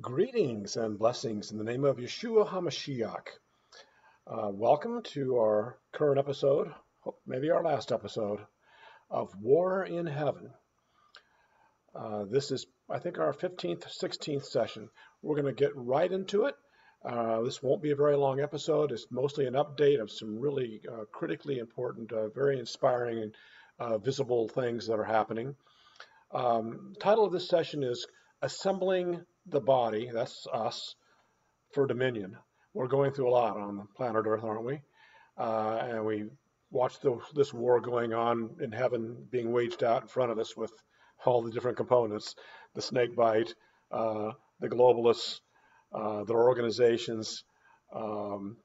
Greetings and blessings in the name of Yeshua HaMashiach. Uh, welcome to our current episode, maybe our last episode, of War in Heaven. Uh, this is, I think, our 15th, 16th session. We're going to get right into it. Uh, this won't be a very long episode. It's mostly an update of some really uh, critically important, uh, very inspiring, and uh, visible things that are happening. Um, title of this session is Assembling the body, that's us, for dominion. We're going through a lot on the planet Earth, aren't we? Uh, and we watch the, this war going on in heaven being waged out in front of us with all the different components the snake bite, uh, the globalists, uh, their organizations, um,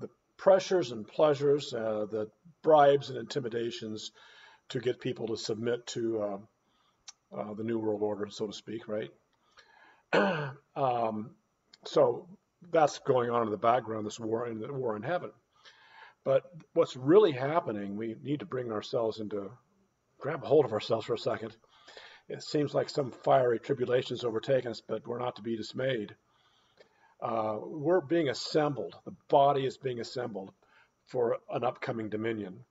the pressures and pleasures, uh, the bribes and intimidations to get people to submit to uh, uh, the New World Order, so to speak, right? um, so that's going on in the background, this war in the war in heaven. But what's really happening, we need to bring ourselves into, grab a hold of ourselves for a second. It seems like some fiery tribulation has overtaken us, but we're not to be dismayed. Uh, we're being assembled. The body is being assembled for an upcoming dominion.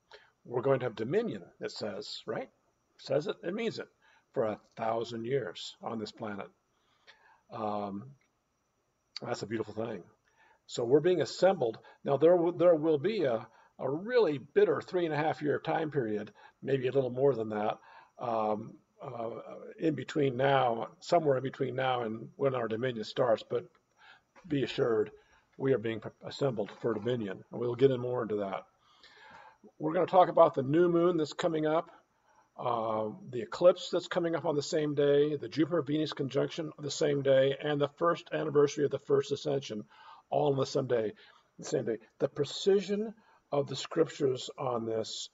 We're going to have dominion, it says, right? It says it, it means it, for a thousand years on this planet. Um, that's a beautiful thing. So we're being assembled. Now there there will be a, a really bitter three and a half year time period, maybe a little more than that, um, uh, in between now, somewhere in between now and when our dominion starts. But be assured, we are being assembled for dominion, and we'll get in more into that. We're going to talk about the new moon that's coming up uh, the eclipse that's coming up on the same day, the Jupiter Venus conjunction the same day, and the first anniversary of the first ascension, all on the same day. The same day. The precision of the scriptures on this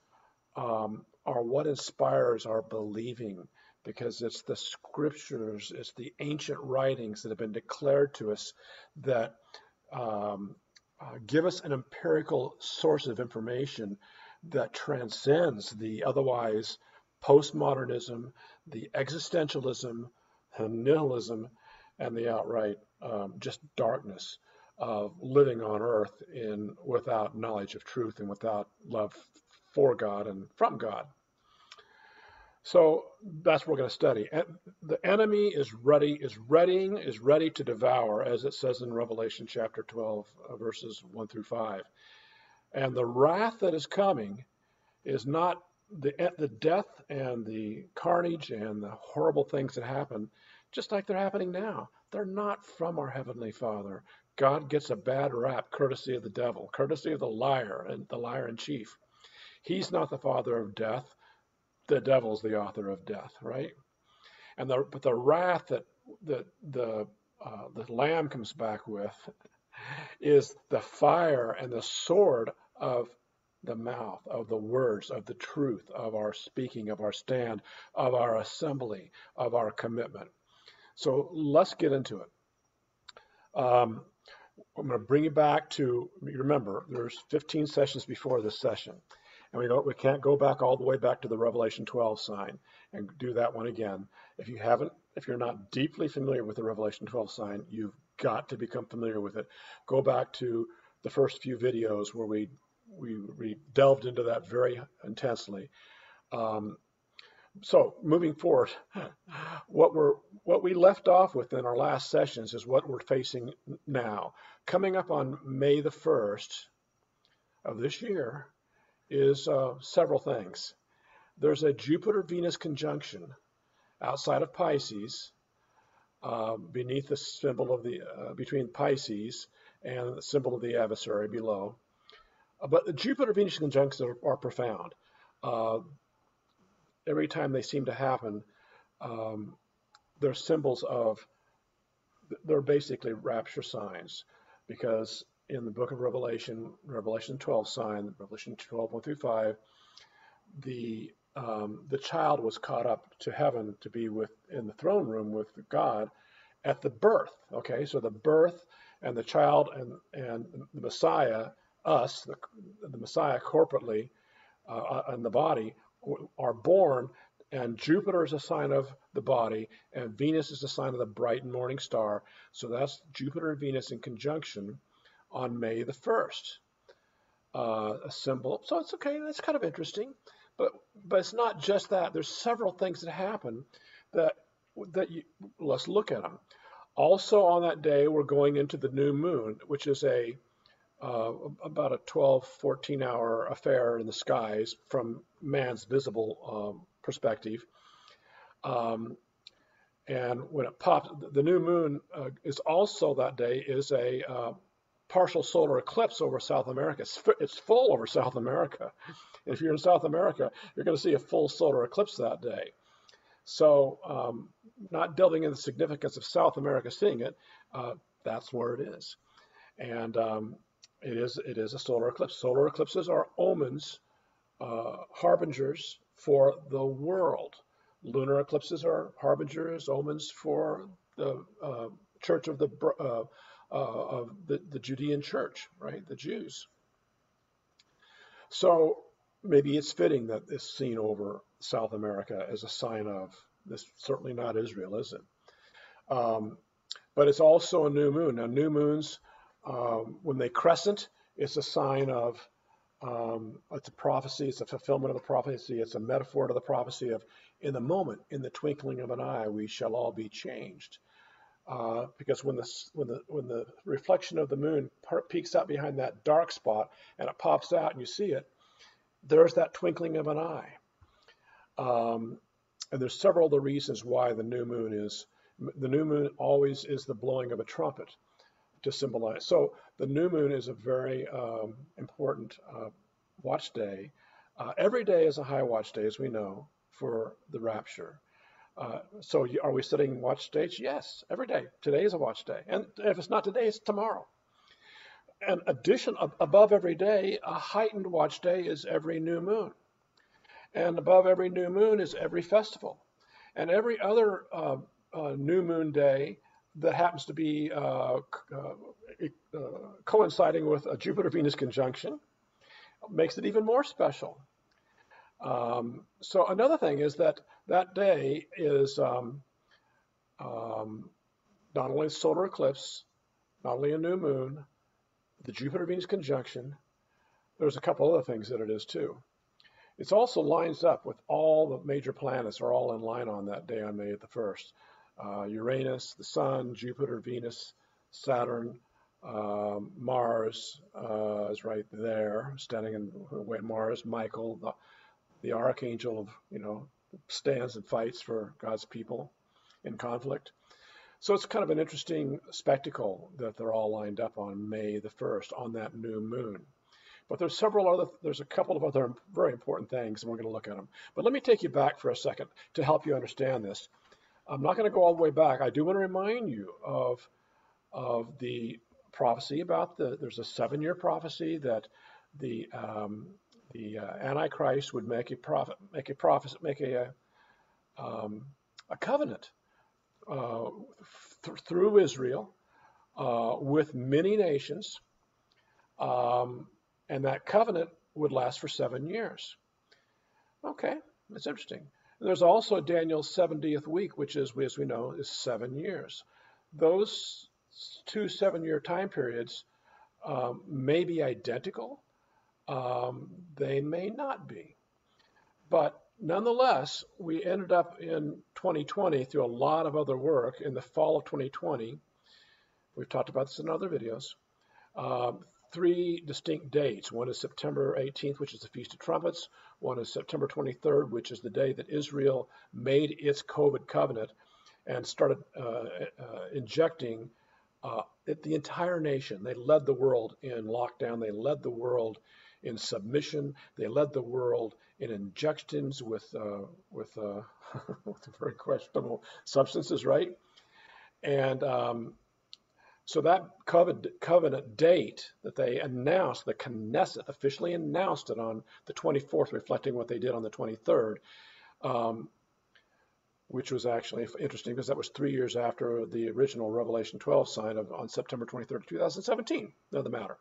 um, are what inspires our believing, because it's the scriptures, it's the ancient writings that have been declared to us that um, uh, give us an empirical source of information that transcends the otherwise postmodernism, the existentialism, the nihilism, and the outright um, just darkness of living on earth in without knowledge of truth and without love for God and from God. So that's what we're going to study. And the enemy is ready, is readying, is ready to devour, as it says in Revelation chapter 12, uh, verses 1 through 5. And the wrath that is coming is not the, the death and the carnage and the horrible things that happen, just like they're happening now, they're not from our Heavenly Father. God gets a bad rap courtesy of the devil, courtesy of the liar and the liar in chief. He's not the father of death. The devil's the author of death, right? And the but the wrath that the the uh, the lamb comes back with is the fire and the sword of the mouth, of the words, of the truth, of our speaking, of our stand, of our assembly, of our commitment. So let's get into it. Um, I'm going to bring you back to, remember, there's 15 sessions before this session. And we, don't, we can't go back all the way back to the Revelation 12 sign and do that one again. If you haven't, if you're not deeply familiar with the Revelation 12 sign, you've got to become familiar with it. Go back to the first few videos where we we, we delved into that very intensely. Um, so moving forward, what we're what we left off with in our last sessions is what we're facing now. Coming up on May the first of this year is uh, several things. There's a Jupiter-Venus conjunction outside of Pisces, uh, beneath the symbol of the uh, between Pisces and the symbol of the adversary below. But the Jupiter-Venus conjunctions are, are profound. Uh, every time they seem to happen, um, they're symbols of, they're basically rapture signs because in the book of Revelation, Revelation 12 sign, Revelation 12, 1 through 5, the um, the child was caught up to heaven to be with in the throne room with God at the birth. Okay, so the birth and the child and and the Messiah us, the, the Messiah corporately uh, uh, in the body, are born and Jupiter is a sign of the body, and Venus is a sign of the bright morning star. So that's Jupiter and Venus in conjunction on May the 1st. Uh, a symbol. So it's okay. That's kind of interesting. But but it's not just that. There's several things that happen that that you, let's look at them. Also on that day, we're going into the new moon, which is a uh, about a 12, 14 hour affair in the skies from man's visible um, perspective. Um, and when it pops, the new moon uh, is also that day is a uh, partial solar eclipse over South America. It's, it's, full over South America. If you're in South America, you're going to see a full solar eclipse that day. So, um, not delving into the significance of South America seeing it, uh, that's where it is. And um, it is it is a solar eclipse. Solar eclipses are omens, uh, harbingers for the world. Lunar eclipses are harbingers, omens for the uh, Church of the uh, uh, of the, the Judean Church, right? The Jews. So maybe it's fitting that this scene over South America is a sign of this. Certainly not Israel, is it? Um, but it's also a new moon. Now, new moons um, when they crescent, it's a sign of, um, it's a prophecy, it's a fulfillment of the prophecy, it's a metaphor to the prophecy of, in the moment, in the twinkling of an eye, we shall all be changed. Uh, because when the, when, the, when the reflection of the moon peeks out behind that dark spot and it pops out and you see it, there's that twinkling of an eye. Um, and there's several other reasons why the new moon is, the new moon always is the blowing of a trumpet to symbolize. So the new moon is a very um, important uh, watch day. Uh, every day is a high watch day, as we know, for the rapture. Uh, so are we setting watch dates? Yes, every day. Today is a watch day. And if it's not today, it's tomorrow. And addition above every day, a heightened watch day is every new moon. And above every new moon is every festival. And every other uh, uh, new moon day that happens to be uh, uh, uh, coinciding with a Jupiter-Venus conjunction makes it even more special. Um, so another thing is that that day is um, um, not only a solar eclipse, not only a new moon, the Jupiter-Venus conjunction, there's a couple other things that it is too. It also lines up with all the major planets are all in line on that day on May the 1st uh, Uranus, the Sun, Jupiter, Venus, Saturn, um, Mars uh, is right there, standing in Mars. Michael, the, the archangel of you know stands and fights for God's people in conflict. So it's kind of an interesting spectacle that they're all lined up on May the 1st on that new moon. But there's several other, there's a couple of other very important things, and we're going to look at them. But let me take you back for a second to help you understand this. I'm not going to go all the way back. I do want to remind you of, of the prophecy about the, there's a seven year prophecy that the, um, the uh, Antichrist would make a prophet, make a prophet, make a, um, a covenant uh, th- through Israel uh, with many nations. Um, and that covenant would last for seven years. Okay, that's interesting. There's also Daniel's 70th week, which is, as we know, is seven years. Those two seven-year time periods um, may be identical. Um, they may not be. But nonetheless, we ended up in 2020 through a lot of other work in the fall of 2020. We've talked about this in other videos. Um, three distinct dates. One is September 18th, which is the Feast of Trumpets. One is September 23rd, which is the day that Israel made its COVID covenant and started uh, uh, injecting uh, the entire nation. They led the world in lockdown. They led the world in submission. They led the world in injections with uh, with, uh, with very questionable substances, right? And um, so that covenant, date that they announced, the Knesset officially announced it on the 24th, reflecting what they did on the 23rd, um, which was actually interesting because that was three years after the original Revelation 12 sign of on September 23rd, 2017. No, Another matter.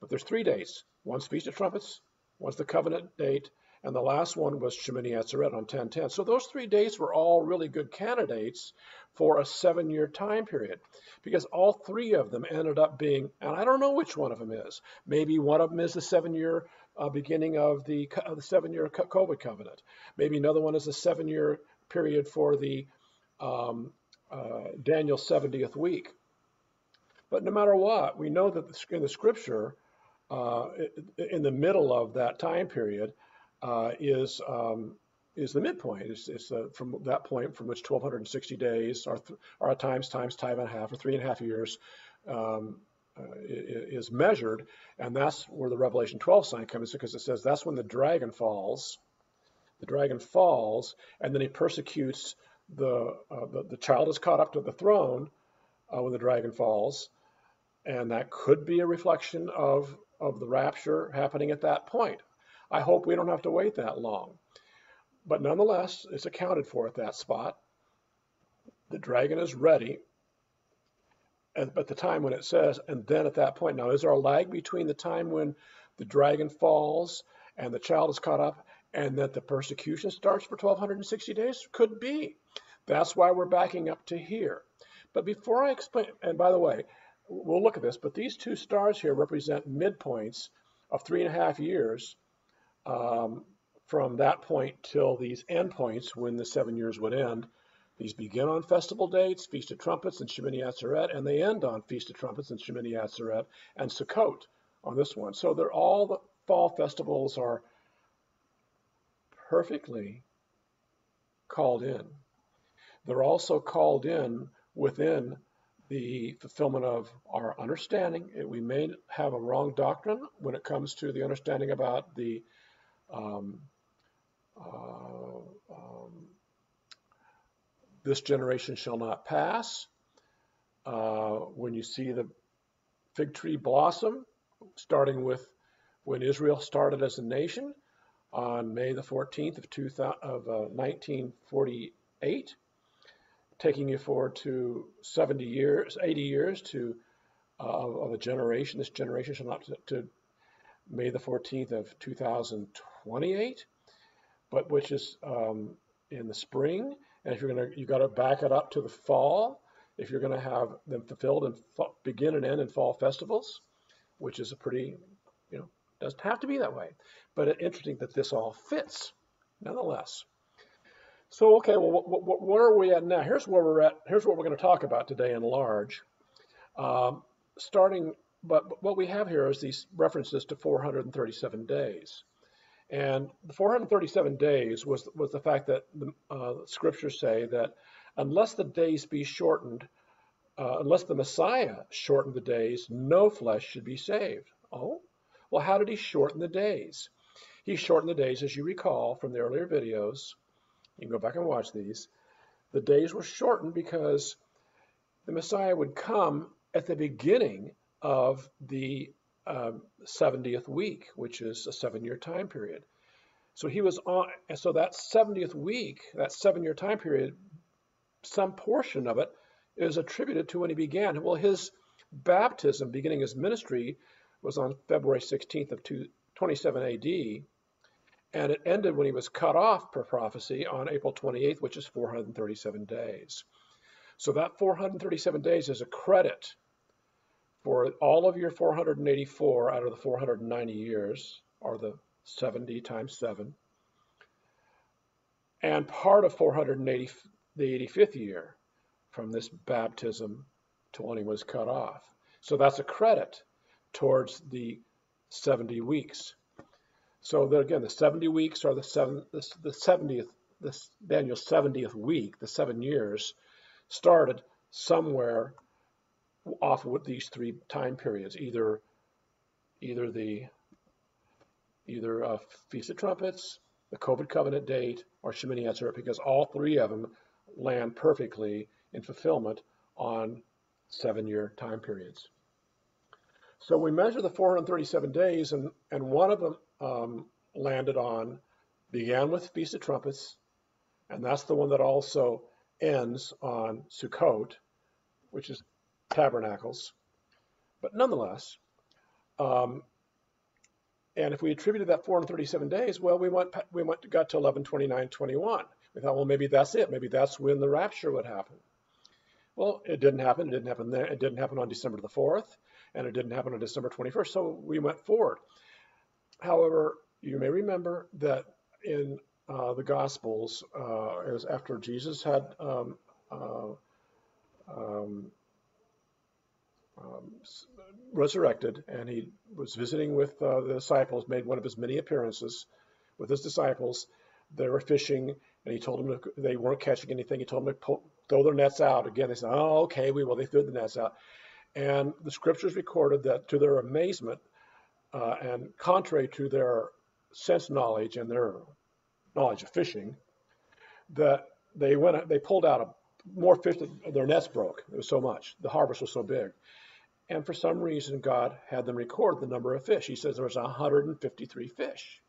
But there's three dates. One's Feast of Trumpets, one's the covenant date, and the last one was Shemini Atzeret on 1010. So those three dates were all really good candidates for a seven-year time period because all three of them ended up being, and I don't know which one of them is. Maybe one of them is the seven-year uh, beginning of the, of the seven-year COVID covenant. Maybe another one is a seven-year period for the um, uh, Daniel 70th week. But no matter what, we know that in the scripture, uh, in the middle of that time period, uh, is um, is the midpoint. It's, it's from that point from which 1,260 days are, are at times times time and a half or three and a half years um, uh, is measured, and that's where the Revelation 12 sign comes because it says that's when the dragon falls. The dragon falls, and then he persecutes the uh, the, the, child is caught up to the throne uh, when the dragon falls, and that could be a reflection of of the rapture happening at that point. I hope we don't have to wait that long. But nonetheless, it's accounted for at that spot. The dragon is ready at, the time when it says, and then at that point. Now, is there a lag between the time when the dragon falls and the child is caught up and that the persecution starts for 1260 days? Could be. That's why we're backing up to here. But before I explain, and by the way, we'll look at this, but these two stars here represent midpoints of three and a half years um, from that point till these endpoints when the seven years would end. These begin on festival dates, Feast of Trumpets and Shemini Atzeret, and they end on Feast of Trumpets and Shemini Atzeret and Sukkot on this one. So they're all the fall festivals are perfectly called in. They're also called in within the fulfillment of our understanding. We may have a wrong doctrine when it comes to the understanding about the um, uh, um, this generation shall not pass. Uh, when you see the fig tree blossom, starting with when Israel started as a nation on May the 14th of, 2000, of uh, 1948, taking you forward to 70 years, 80 years to uh, of a generation. This generation shall not to, to May the 14th of 2028 but which is um, in the spring. And if you're going to, you got to back it up to the fall. If you're going to have them fulfilled and begin and end in fall festivals, which is a pretty, you know, doesn't have to be that way. But it's interesting that this all fits, nonetheless. So, okay, well, where are we at now? Here's where we're at. Here's what we're going to talk about today in large. Um, starting, but what we have here is these references to 437 days. And the 437 days was, was the fact that the uh, scriptures say that unless the days be shortened, uh, unless the Messiah shortened the days, no flesh should be saved. Oh, well, how did he shorten the days? He shortened the days, as you recall from the earlier videos. You can go back and watch these. The days were shortened because the Messiah would come at the beginning of the um, 70th week, which is a seven-year time period. So he was on, and so that 70th week, that seven-year time period, some portion of it is attributed to when he began. Well, his baptism, beginning his ministry, was on February 16th of 27 AD, and it ended when he was cut off per prophecy on April 28th, which is 437 days. So that 437 days is a credit for all of your 484 out of the 490 years, or the 70 times 7, and part of 480, the 85th year from this baptism to when he was cut off. So that's a credit towards the 70 weeks. So that, again, the 70 weeks are the, seven, the, the 70th, this Daniel's 70th week, the seven years, started somewhere off with these three time periods, either either the either uh, Feast of Trumpets, the COVID covenant date, or Shemini Atzeret, because all three of them land perfectly in fulfillment on seven-year time periods. So we measure the 437 days, and, and one of them um, landed on, began with Feast of Trumpets, and that's the one that also ends on Sukkot, which is tabernacles. But nonetheless, um, And if we attributed that 437 days, well, we went we went got to 11, 29, 21. We thought, well, maybe that's it. Maybe that's when the rapture would happen. Well, it didn't happen. It didn't happen there. It didn't happen on December the 4th, and it didn't happen on December 21st. So we went forward. However, you may remember that in uh, the Gospels, uh, as after Jesus had um, uh, um, um, resurrected and he was visiting with uh, the disciples, made one of his many appearances with his disciples. They were fishing and he told them to, they weren't catching anything. He told them to pull, throw their nets out. Again, they said, oh, okay, we will. They threw the nets out. And the scriptures recorded that to their amazement uh, and contrary to their sense knowledge and their knowledge of fishing, that they went, they pulled out a, more fish, their nets broke. It was so much. The harvest was so big. And for some reason, God had them record the number of fish. He says there was 153 fish.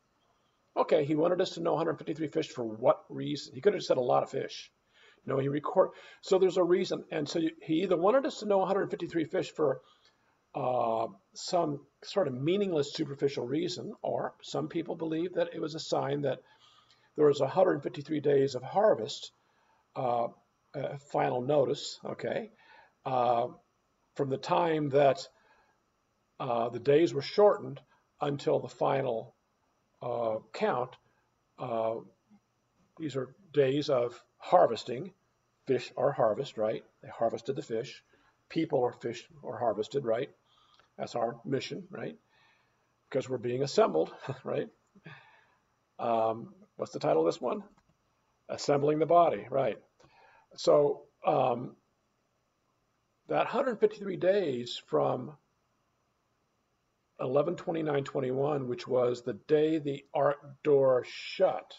Okay, he wanted us to know 153 fish for what reason? He could have said a lot of fish. No, he record. So there's a reason, and so he either wanted us to know 153 fish for uh, some sort of meaningless, superficial reason, or some people believe that it was a sign that there was 153 days of harvest, uh, uh, final notice. Okay, uh, from the time that uh, the days were shortened until the final uh, count. Uh, these are days of harvesting. Fish are harvest, right? They harvested the fish. People are fish or harvested, right? That's our mission, right? Because we're being assembled, right? Um, what's the title of this one? Assembling the body, right? So um, that 153 days from 112921, which was the day the ark door shut.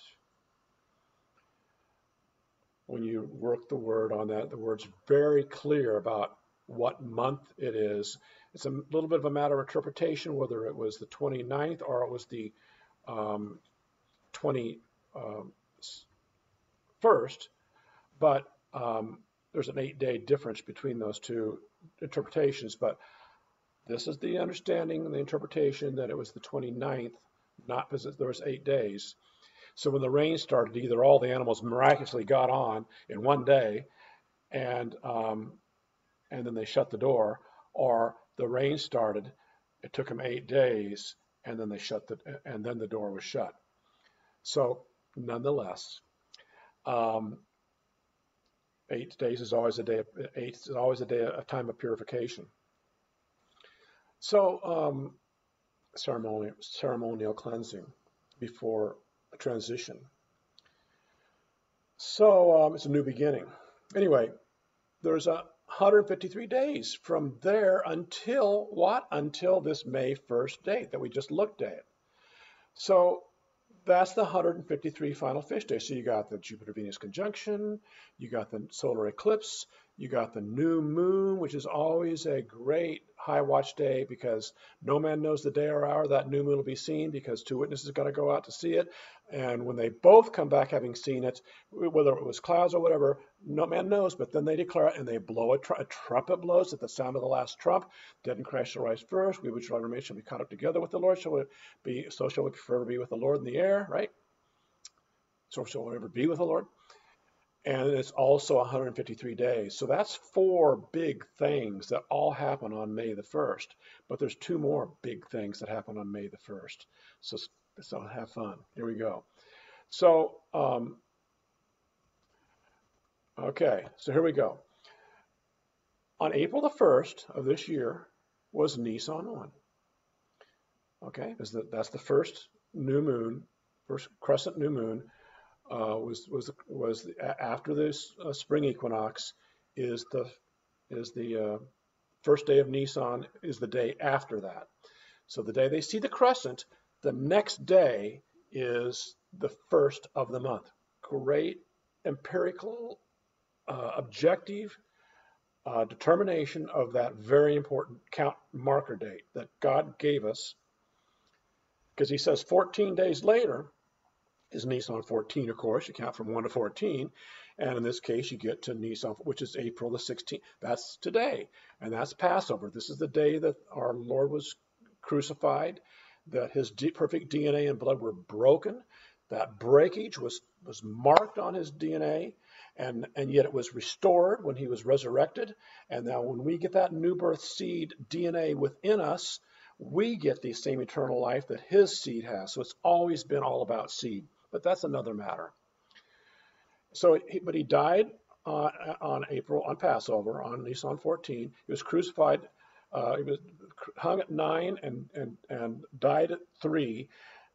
When you work the word on that, the word's very clear about what month it is. It's a little bit of a matter of interpretation whether it was the 29th or it was the um, 21st, um, but um, there's an eight day difference between those two interpretations. But this is the understanding and the interpretation that it was the 29th, not because there was eight days. So when the rain started, either all the animals miraculously got on in one day, and um, and then they shut the door, or the rain started. It took them eight days, and then they shut the and then the door was shut. So nonetheless, um, eight days is always a day. Of, eight is always a day, a time of purification. So, um, ceremonial, ceremonial cleansing before a transition. So um, it's a new beginning. Anyway, there's a 153 days from there until what? Until this May 1st date that we just looked at. So that's the 153 final fish days. So you got the Jupiter-Venus conjunction, you got the solar eclipse, you got the new moon, which is always a great high watch day because no man knows the day or hour that new moon will be seen because two witnesses got to go out to see it. And when they both come back having seen it, whether it was clouds or whatever, no man knows. But then they declare it and they blow a, tr- a trumpet blows at the sound of the last trump. Dead and Christ shall rise first. We which shall remain shall be caught up together with the Lord. Shall we be so shall we forever be with the Lord in the air, right? So shall we ever be with the Lord and it's also 153 days. So that's four big things that all happen on May the 1st. But there's two more big things that happen on May the 1st. So, so have fun. Here we go. So, um, okay, so here we go. On April the 1st of this year was Nisan 1. Okay, is that that's the first new moon, first crescent new moon uh, was was was after this uh, spring equinox is the is the uh, first day of Nisan is the day after that. So the day they see the crescent, the next day is the first of the month. Great empirical, uh, objective uh, determination of that very important count marker date that God gave us. Because he says 14 days later, is Nisan 14, of course. You count from 1 to 14. And in this case, you get to Nisan, which is April the 16th. That's today. And that's Passover. This is the day that our Lord was crucified. that his perfect DNA and blood were broken. That breakage was, was marked on his DNA, and, and yet it was restored when he was resurrected. And now, when we get that new birth seed DNA within us, we get the same eternal life that his seed has. So it's always been all about seed, but that's another matter. So, but he died uh, on April on Passover on Nisan 14. He was crucified. Uh, he was hung at nine and and and died at three.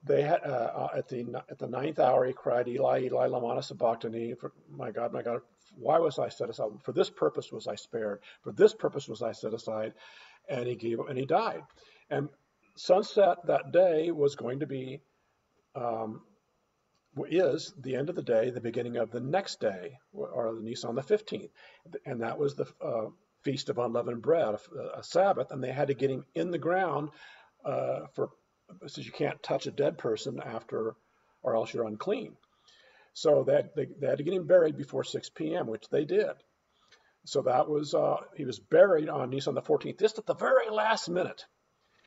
They had uh, uh at the at the ninth hour he cried, Eli, Eli, lama sabachthani. My God, my God, why was I set aside? For this purpose was I spared. For this purpose was I set aside. And he gave and he died. And sunset that day was going to be um, is the end of the day, the beginning of the next day, or the Nisan the 15th. And that was the uh, Feast of Unleavened Bread, a, a, Sabbath, and they had to get him in the ground uh, for, says you can't touch a dead person after, or else you're unclean. So had, they, they had to get him buried before 6 p.m., which they did. So that was, uh, he was buried on Nisan the 14th, just at the very last minute.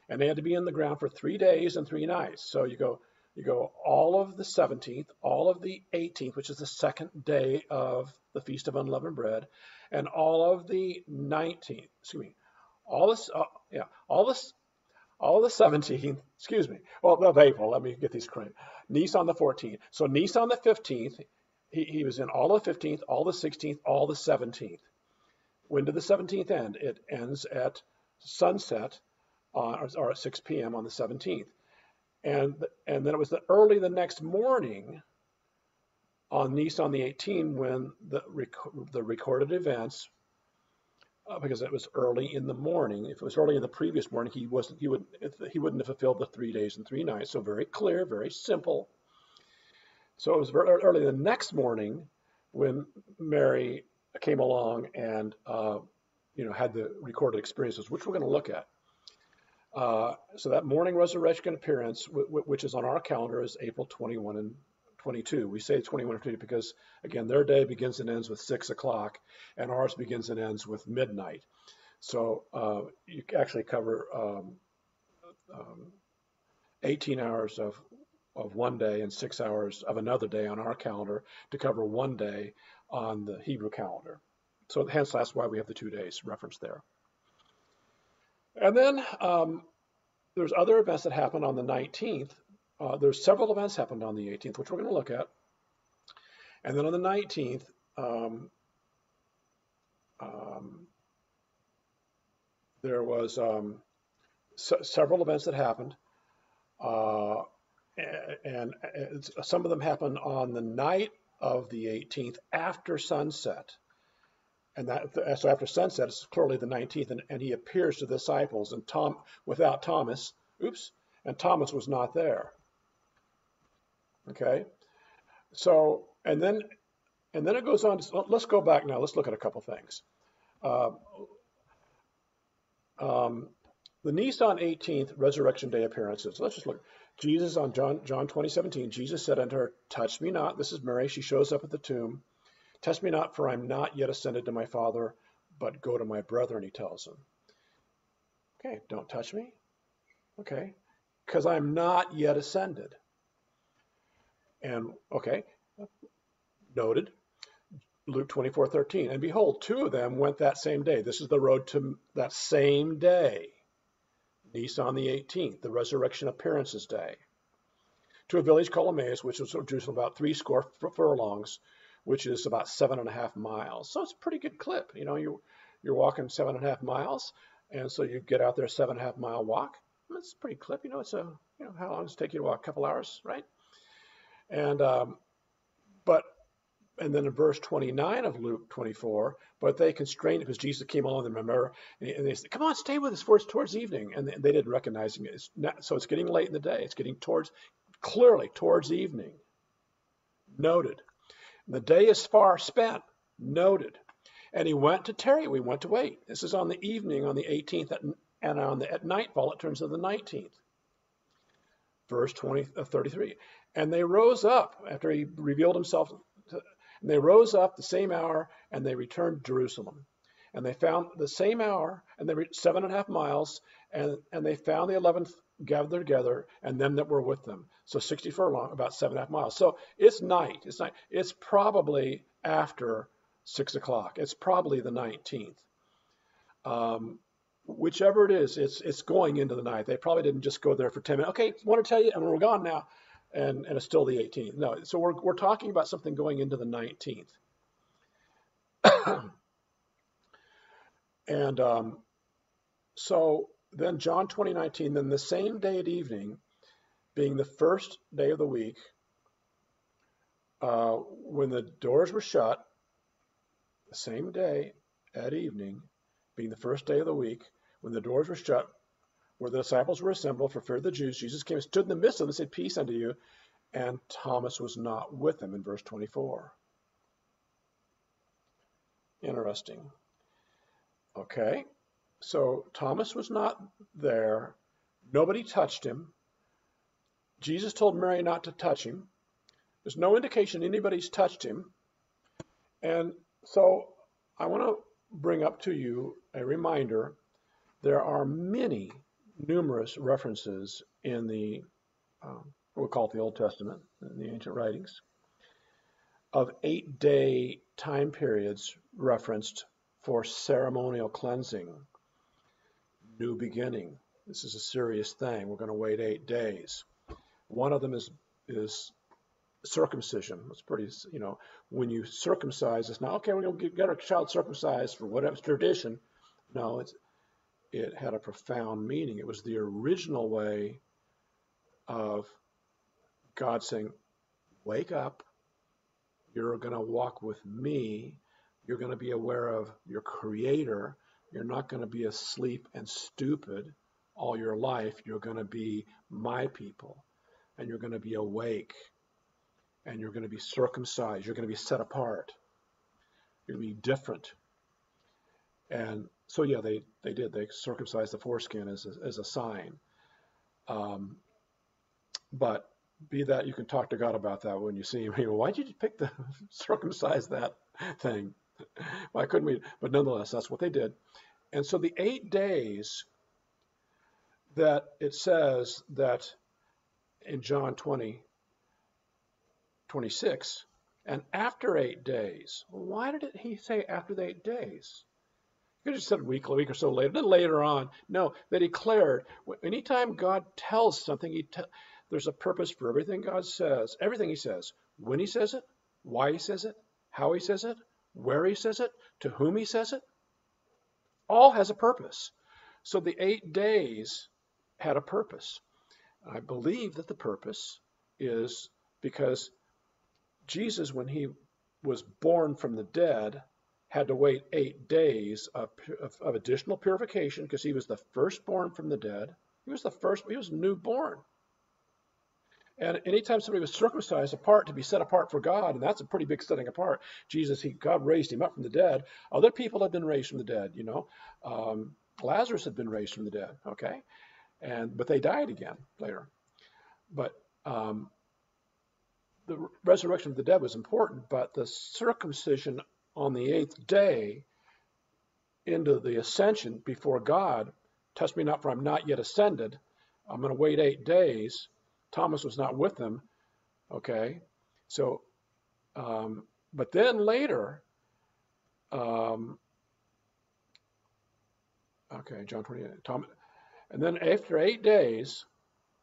And they had to be in the ground for three days and three nights. So you go, you go all of the 17th, all of the 18th, which is the second day of the Feast of Unleavened Bread, and all of the 19th, excuse me, all this, uh, yeah, all this, all the 17th, excuse me, well, of April, let me get these correct. Nisan the 14th. So Nisan the 15th, he, he was in all the 15th, all the 16th, all the 17th. When did the 17th end? It ends at sunset uh, or at 6 p.m. on the 17th. And, and then it was the early the next morning on Nisan the 18th when the, rec the recorded events, uh, because it was early in the morning. If it was early in the previous morning, he wasn't he would he wouldn't have fulfilled the three days and three nights. So very clear, very simple. So it was very early the next morning when Mary came along and uh, you know had the recorded experiences, which we're going to look at. Uh, so that morning resurrection appearance, which is on our calendar, is April 21 and 22. We say 21 and 22 because, again, their day begins and ends with 6 o'clock, and ours begins and ends with midnight. So uh, you actually cover um, um, 18 hours of, of one day and six hours of another day on our calendar to cover one day on the Hebrew calendar. So hence that's why we have the two days referenced there. And then um, there's other events that happen on the 19th. Uh, there's several events happened on the 18th, which we're going to look at. And then on the 19th, um, um, there was um, several events that happened. Uh, and, and some of them happened on the night of the 18th after sunset. And that, so after sunset, it's clearly the 19th, and, and he appears to the disciples, and Tom, without Thomas, oops, and Thomas was not there. Okay, so and then and then it goes on. To, let's go back now. Let's look at a couple things. Uh, um, the Nisan 18th Resurrection Day appearances. Let's just look. Jesus on John John 20, 17, Jesus said unto her, Touch me not. This is Mary. She shows up at the tomb. Test me not, for I'm not yet ascended to my Father, but go to my brethren, he tells them. Okay, don't touch me. Okay, because I'm not yet ascended. And, okay, noted. Luke 24, 13. And behold, two of them went that same day. This is the road to that same day. Nisan the 18th, the resurrection appearances day. To a village called Emmaus, which was Jerusalem about three score furlongs which is about seven and a half miles. So it's a pretty good clip. You know, you you're walking seven and a half miles, and so you get out there seven and a half mile walk. It's a pretty clip. You know, it's a you know how long does it take you to walk? A couple hours, right? And um, but and then in verse 29 of Luke 24, but they constrained it because Jesus came along remember, and they said, Come on, stay with us for it's towards evening. And they didn't recognize him. It's not, so it's getting late in the day. It's getting towards, clearly towards evening. Noted. The day is far spent. Noted. And he went to tarry. We went to wait. This is on the evening on the 18th, at, and on the, at nightfall it turns to the 19th. Verse 20, uh, 33. And they rose up after he revealed himself. To, and they rose up the same hour and they returned to Jerusalem. And they found the same hour and they were seven and a half miles and, and they found the 11th gathered together and them that were with them. So 60 furlong, about seven and a half miles. So it's night. It's night. It's probably after six o'clock. It's probably the 19th. Um, whichever it is, it's it's going into the night. They probably didn't just go there for 10 minutes. Okay, want to tell you, and we're gone now, and and it's still the 18th. No, so we're we're talking about something going into the 19th. and um, so then John 2019, then the same day at evening, being the first day of the week, uh, when the doors were shut, the same day at evening, being the first day of the week, when the doors were shut, where the disciples were assembled for fear of the Jews, Jesus came and stood in the midst of them and said, Peace unto you. And Thomas was not with them in verse 24. Interesting. Okay, so Thomas was not there. Nobody touched him. Jesus told Mary not to touch him. There's no indication anybody's touched him. And so I want to bring up to you a reminder there are many, numerous references in the, um, we'll call it the Old Testament, in the ancient writings, of eight day time periods referenced for ceremonial cleansing, new beginning. This is a serious thing. We're going to wait eight days. One of them is is circumcision. It's pretty, you know, when you circumcise, it's not okay. We're going to get our child circumcised for whatever tradition. No, it's it had a profound meaning. It was the original way of God saying, "Wake up! You're going to walk with me. You're going to be aware of your Creator. You're not going to be asleep and stupid all your life. You're going to be my people, and you're going to be awake, and you're going to be circumcised. You're going to be set apart. You're going to be different." And so yeah, they they did. They circumcised the foreskin as a, as a sign. Um, but be that you can talk to God about that when you see him. Why did you pick the circumcise that thing? Why couldn't we? But nonetheless, that's what they did. And so the eight days that it says that in John 20, 26, and after eight days, why did it, he say after the eight days? Could have said a week, a week or so later, then later on. No, they declared. Anytime God tells something, he te- there's a purpose for everything God says, everything He says, when He says it, why He says it, how He says it, where He says it, to whom He says it. All has a purpose. So the eight days had a purpose. I believe that the purpose is because Jesus, when He was born from the dead, had to wait eight days of, of, of additional purification because he was the firstborn from the dead. He was the first, he was newborn. And anytime somebody was circumcised apart to be set apart for God, and that's a pretty big setting apart. Jesus, he, God raised him up from the dead. Other people have been raised from the dead, you know. Um, Lazarus had been raised from the dead, okay, and but they died again later. But um, the resurrection of the dead was important, but the circumcision on the eighth day into the ascension before God. Test me not, for I'm not yet ascended. I'm going to wait eight days. Thomas was not with them. Okay. So, um, but then later, um, okay, John 28, Thomas, and then after eight days,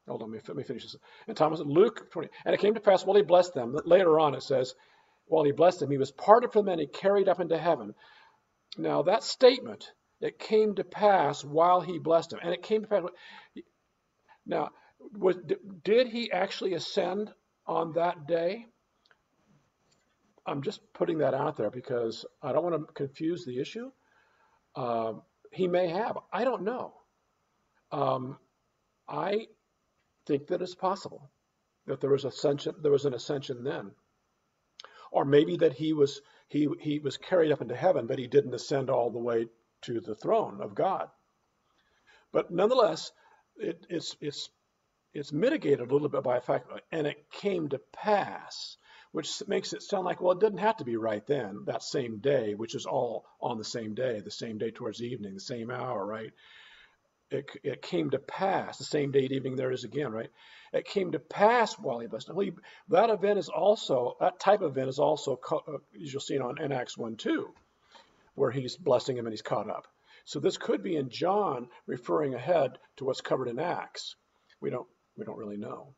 hold on, let me, let me finish this. And Thomas, Luke 20, and it came to pass while he blessed them, later on it says, while he blessed them, he was parted from them and carried up into heaven. Now, that statement, it came to pass while he blessed them. And it came to pass. Now, was, did he actually ascend on that day? I'm just putting that out there because I don't want to confuse the issue. Um, he may have. I don't know. Um, I think that it's possible that there was ascension. There was an ascension then or maybe that he was he he was carried up into heaven, but he didn't ascend all the way to the throne of God. But nonetheless, it, it's it's it's mitigated a little bit by a fact, and it came to pass, which makes it sound like well, it didn't have to be right then, that same day, which is all on the same day, the same day towards evening, the same hour, right? It, it came to pass, the same date evening there is again, right? It came to pass while he blessed. Well, that event is also, that type of event is also, uh, as you'll see on in Acts 1 2, where he's blessing him and he's caught up. So this could be in John referring ahead to what's covered in Acts. We don't, we don't really know.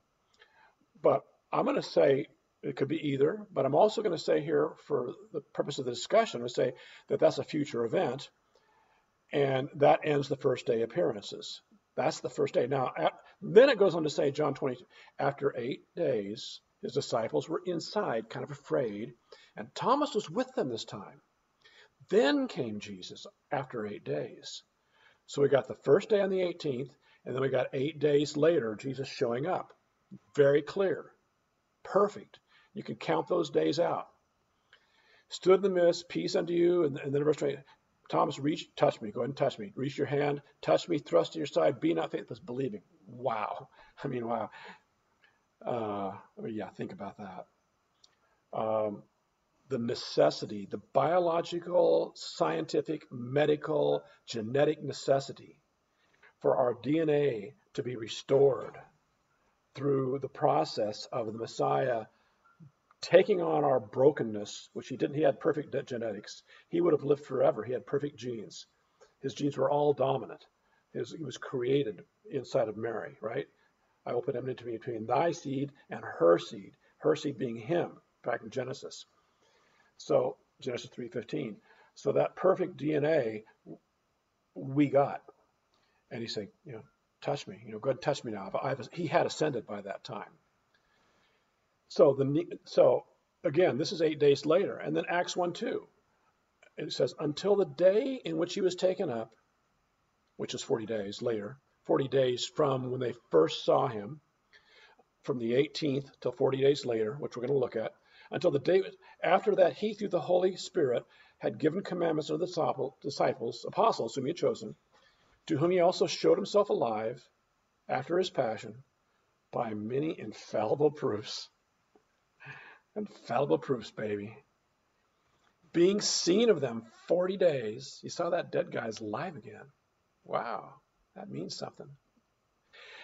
But I'm going to say it could be either, but I'm also going to say here, for the purpose of the discussion, I'm going to say that that's a future event, and that ends the first day appearances. That's the first day. Now, at, then it goes on to say, John 20, after eight days, his disciples were inside, kind of afraid, and Thomas was with them this time. Then came Jesus after eight days. So we got the first day on the 18th, and then we got eight days later, Jesus showing up. Very clear. Perfect. You can count those days out. Stood in the midst, peace unto you, and, and then verse 20, Thomas, reach, touch me. Go ahead and touch me. Reach your hand, touch me, thrust to your side. Be not faithless, believing. Wow. I mean, wow. Uh, yeah, think about that. Um, the necessity, the biological, scientific, medical, genetic necessity for our DNA to be restored through the process of the Messiah taking on our brokenness, which he didn't, he had perfect genetics. He would have lived forever. He had perfect genes. His genes were all dominant. His, he was created inside of Mary, right? I will put enmity between thy seed and her seed, her seed being him, back in Genesis. So Genesis 3:15. So that perfect DNA we got. And he's saying, you know, touch me, you know, go and touch me now. I've, he had ascended by that time. So the so again, this is eight days later, and then Acts 1 2. It says, until the day in which he was taken up, which is 40 days later, 40 days from when they first saw him, from the 18th till 40 days later, which we're going to look at, until the day after that he, through the Holy Spirit, had given commandments to the disciples, apostles whom he had chosen, to whom he also showed himself alive after his passion by many infallible proofs Infallible proofs, baby. Being seen of them 40 days, you saw that dead guy's alive again. Wow, that means something.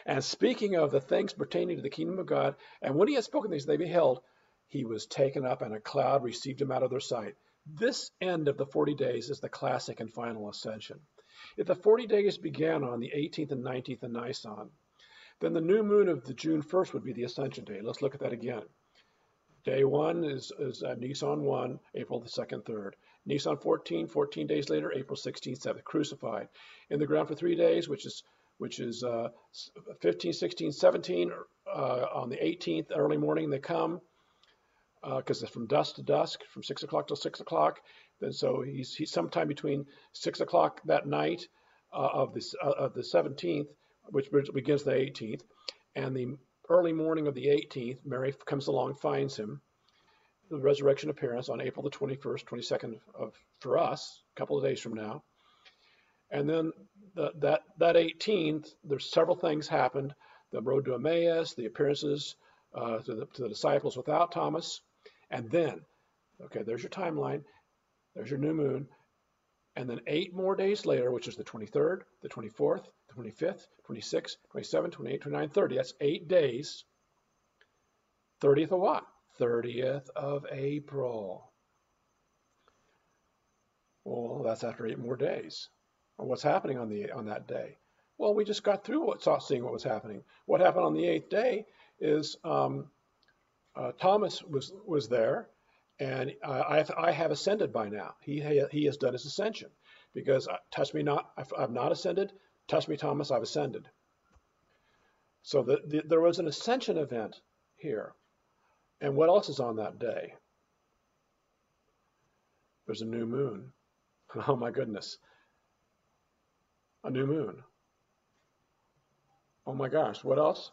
And speaking of the things pertaining to the kingdom of God, and when he had spoken these, they beheld, he was taken up, and a cloud received him out of their sight. This end of the 40 days is the classic and final ascension. If the 40 days began on the 18th and 19th of Nisan, then the new moon of the June 1st would be the ascension day. Let's look at that again. Day one is, is uh, Nisan 1, April the 2nd, 3rd. Nisan 14, 14 days later, April 16th, 7th, crucified. In the ground for three days, which is which is uh, 15, 16, 17. Uh, on the 18th, early morning, they come because uh, it's from dusk to dusk, from 6 o'clock till 6 o'clock. Then so he's, he's sometime between 6 o'clock that night uh, of, this, uh, of the 17th, which begins the 18th, and the early morning of the 18th, Mary comes along, finds him. The resurrection appearance on April the 21st, 22nd of for us, a couple of days from now. And then the, that that 18th, there's several things happened. The road to Emmaus, the appearances uh, to, the, to the disciples without Thomas, and then, okay, there's your timeline. There's your new moon. And then eight more days later, which is the 23rd, the 24th, 25th, 26th, 27th, 28th, 29th, 30th. That's eight days. 30th of what? 30th of April. Well, that's after eight more days. Well, what's happening on the on that day? Well, we just got through what, seeing what was happening. What happened on the eighth day is um, uh, Thomas was was there, and I, I have ascended by now. He he has done his ascension because uh, touch me not, I've, I've not ascended. Touch me, Thomas, I've ascended. So the, the, there was an ascension event here. And what else is on that day? There's a new moon. Oh my goodness. A new moon. Oh my gosh, what else?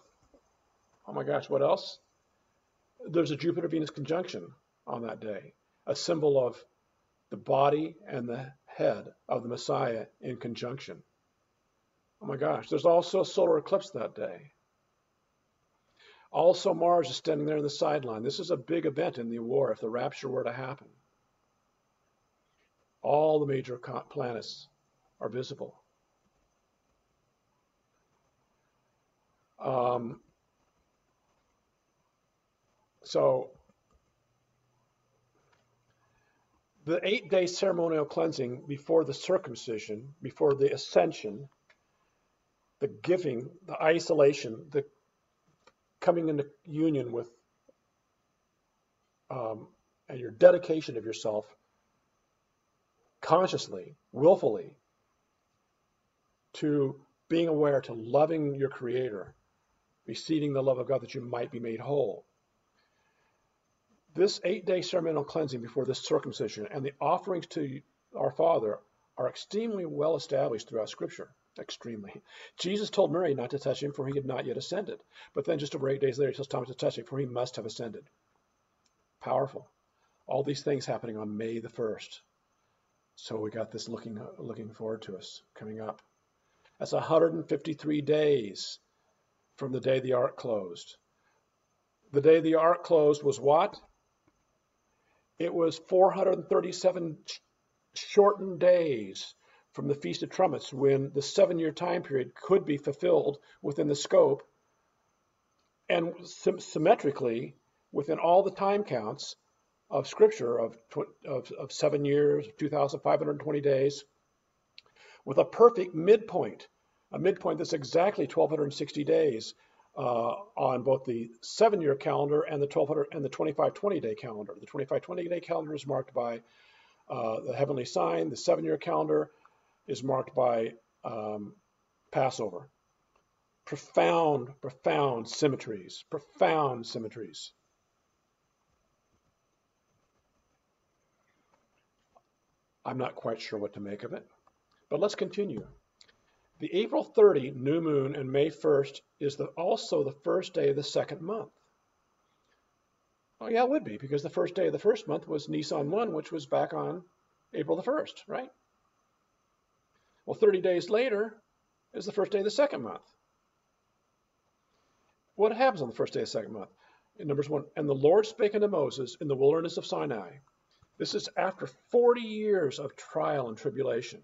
Oh my gosh, what else? There's a Jupiter Venus conjunction on that day, a symbol of the body and the head of the Messiah in conjunction. Oh my gosh, there's also a solar eclipse that day. Also, Mars is standing there in the sideline. This is a big event in the war if the rapture were to happen. All the major planets are visible. Um, so the eight day ceremonial cleansing before the circumcision, before the ascension, the giving, the isolation, the coming into union with, um, and your dedication of yourself consciously, willfully, to being aware, to loving your Creator, receiving the love of God that you might be made whole. This eight day ceremonial cleansing before this circumcision and the offerings to our Father are extremely well established throughout Scripture. Extremely. Jesus told Mary not to touch him, for he had not yet ascended. But then, just over eight days later, he tells Thomas to touch him, for he must have ascended. Powerful. All these things happening on May the 1st. So we got this looking looking forward to us coming up. That's 153 days from the day the ark closed. The day the ark closed was what? It was 437 shortened days from the Feast of Trumpets when the seven year time period could be fulfilled within the scope and symmetrically within all the time counts of Scripture of, of, of seven years, 2,520 days, with a perfect midpoint, a midpoint that's exactly 1,260 days uh, on both the seven-year calendar and the 1200 and the 2520 day calendar. The 2520 day calendar is marked by uh, the heavenly sign. The seven-year calendar is marked by um, Passover. Profound, profound symmetries. Profound symmetries. I'm not quite sure what to make of it, but let's continue. The April 30 new moon and May 1st is the, also the first day of the second month. Oh, yeah, it would be, because the first day of the first month was Nisan 1, which was back on April the 1st, right? Well, 30 days later is the first day of the second month. What happens on the first day of the second month? In Numbers 1, and the Lord spake unto Moses in the wilderness of Sinai. This is after 40 years of trial and tribulation,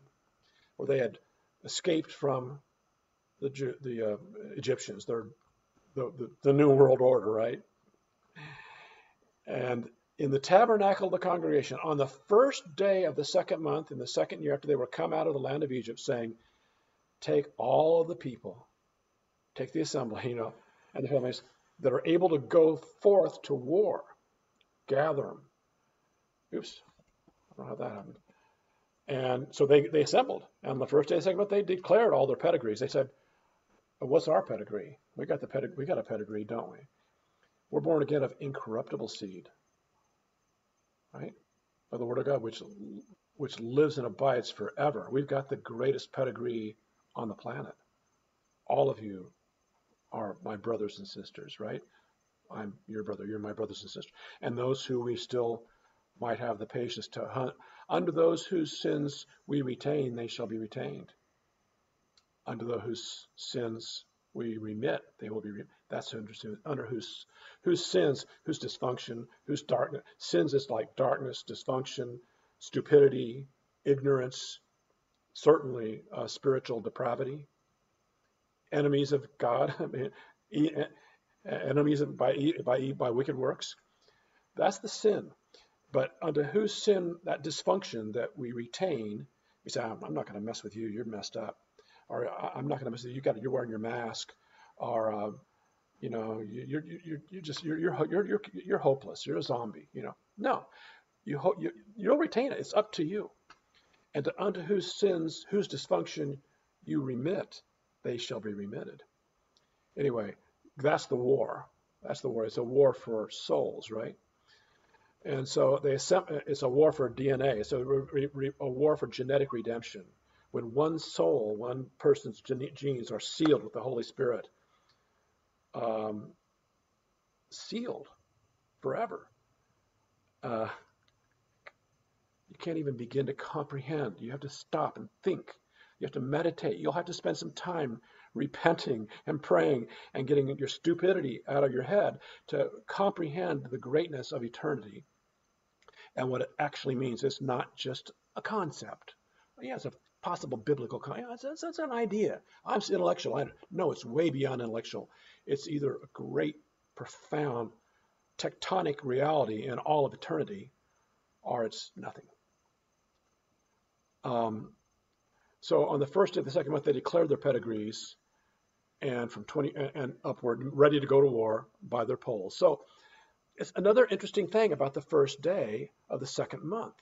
where they had escaped from the, the uh, Egyptians, the, the, the New World Order, right? And in the tabernacle of the congregation, on the first day of the second month, in the second year after they were come out of the land of Egypt, saying, Take all of the people, take the assembly, you know, and the families that are able to go forth to war, gather them. Oops, I don't know how that happened. And so they, they assembled. And on the first day of the second month, they declared all their pedigrees. They said, uh, What's our pedigree? We got the pedig- we got a pedigree, don't we? We're born again of incorruptible seed, right? By the word of God, which which lives and abides forever. We've got the greatest pedigree on the planet. All of you are my brothers and sisters, right? I'm your brother, you're my brothers and sisters. And those who we still might have the patience to hunt. Under those whose sins we retain, they shall be retained. Under those whose sins we remit, they will be. Re- That's interesting. Under whose whose sins, whose dysfunction, whose darkness. Sins is like darkness, dysfunction, stupidity, ignorance, certainly uh, spiritual depravity. Enemies of God, enemies of, by by by wicked works. That's the sin. But under whose sin, that dysfunction that we retain, we say, I'm not going to mess with you. You're messed up. Or I'm not going to with you. Got you're wearing your mask. Or uh, you know, you're you're you're just you're you're you're you're you're hopeless. You're a zombie. You know, no, you ho- you you'll retain it. It's up to you. And to, unto whose sins, whose dysfunction you remit, they shall be remitted. Anyway, that's the war. That's the war. It's a war for souls, right? And so they, it's a war for DNA. It's a, a war for genetic redemption. When one soul, one person's genes are sealed with the Holy Spirit, um, sealed forever. Uh, you can't even begin to comprehend. You have to stop and think. You have to meditate. You'll have to spend some time repenting and praying and getting your stupidity out of your head to comprehend the greatness of eternity and what it actually means. It's not just a concept. Yeah, it's a possible biblical? That's, that's an idea. I'm intellectual. I no, it's way beyond intellectual. It's either a great, profound, tectonic reality in all of eternity, or it's nothing. Um, so on the first day of the second month, they declared their pedigrees, and from 20 and upward, ready to go to war by their polls. So it's another interesting thing about the first day of the second month.